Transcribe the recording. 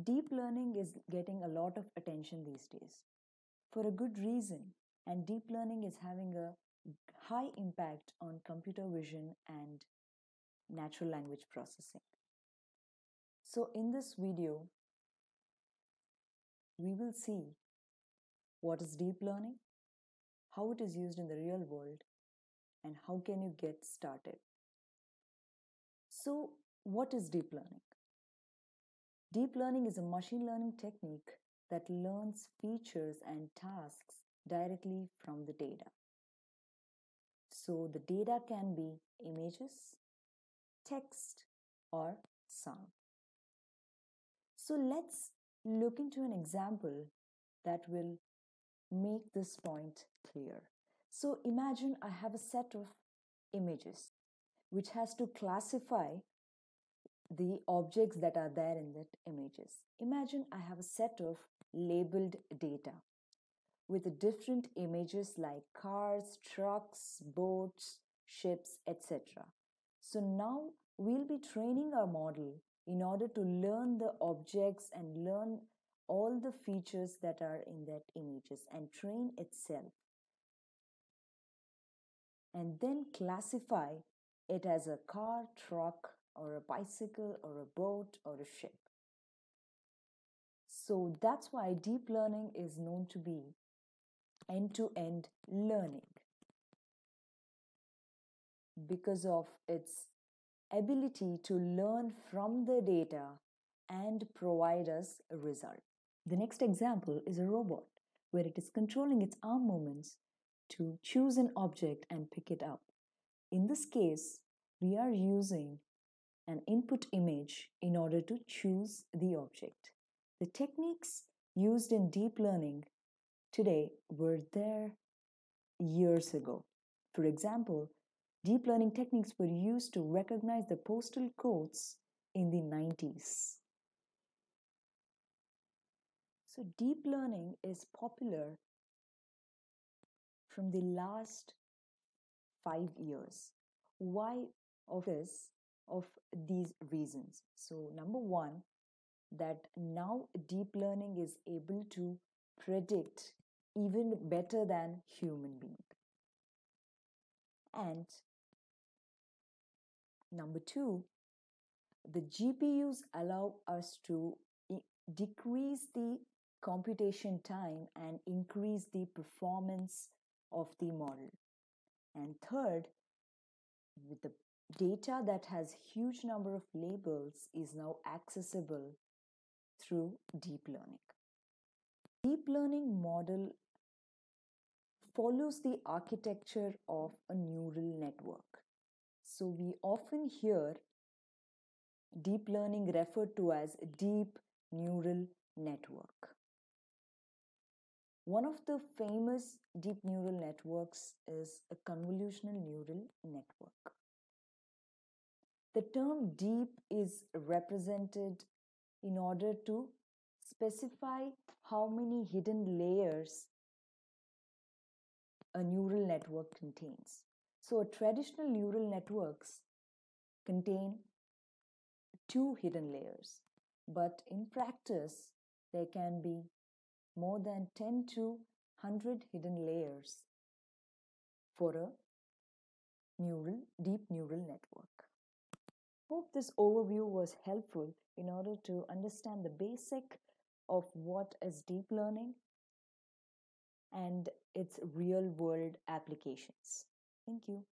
Deep learning is getting a lot of attention these days for a good reason, and deep learning is having a high impact on computer vision and natural language processing. So, in this video, we will see what is deep learning, how it is used in the real world, and how can you get started. So, what is deep learning? Deep learning is a machine learning technique that learns features and tasks directly from the data. So the data can be images, text, or sound. So let's look into an example that will make this point clear. So imagine I have a set of images which has to classify the objects that are there in that images. Imagine I have a set of labeled data with different images like cars, trucks, boats, ships, etc. So now we'll be training our model in order to learn the objects and learn all the features that are in that images and train itself and then classify it as a car, truck, or a bicycle or a boat or a ship. So that's why deep learning is known to be end to end learning because of its ability to learn from the data and provide us a result. The next example is a robot where it is controlling its arm movements to choose an object and pick it up. In this case, we are using an input image in order to choose the object. The techniques used in deep learning today were there years ago. For example, deep learning techniques were used to recognize the postal codes in the 90s. So, deep learning is popular from the last five years. Why of this? Of these reasons. So, number one, that now deep learning is able to predict even better than human being. And number two, the GPUs allow us to decrease the computation time and increase the performance of the model. And third, with the Data that has huge number of labels is now accessible through deep learning. Deep learning model follows the architecture of a neural network. So we often hear deep learning referred to as deep neural network. One of the famous deep neural networks is a convolutional neural network. The term deep is represented in order to specify how many hidden layers a neural network contains. So, a traditional neural networks contain two hidden layers, but in practice, there can be more than 10 to 100 hidden layers for a neural deep neural network. This overview was helpful in order to understand the basic of what is deep learning and its real world applications. Thank you.